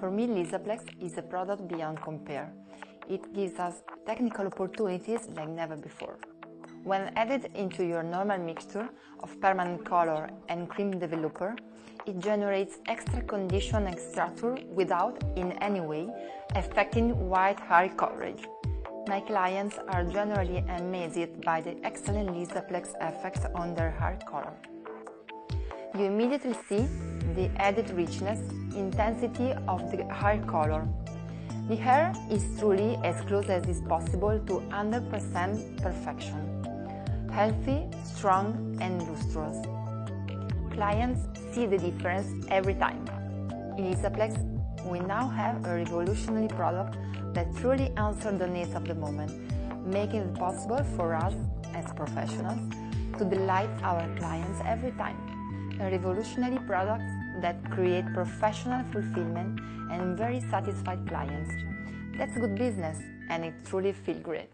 For me, Lisaplex is a product beyond compare. It gives us technical opportunities like never before. When added into your normal mixture of permanent color and cream developer, it generates extra condition and structure without in any way affecting white hair coverage. My clients are generally amazed by the excellent Lisaplex effect on their hair color. You immediately see the added richness, intensity of the hair color. The hair is truly as close as is possible to 100% perfection. Healthy, strong and lustrous. Clients see the difference every time. In Lisaplex, we now have a revolutionary product that truly answers the needs of the moment, making it possible for us as professionals to delight our clients every time. A revolutionary product that create professional fulfillment and very satisfied clients. That's good business and it truly feels great.